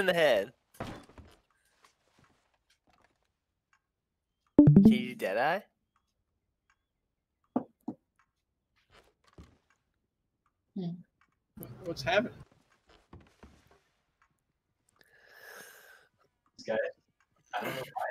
in the head. Can you do Deadeye? Hmm. What's happening? This guy, I don't know why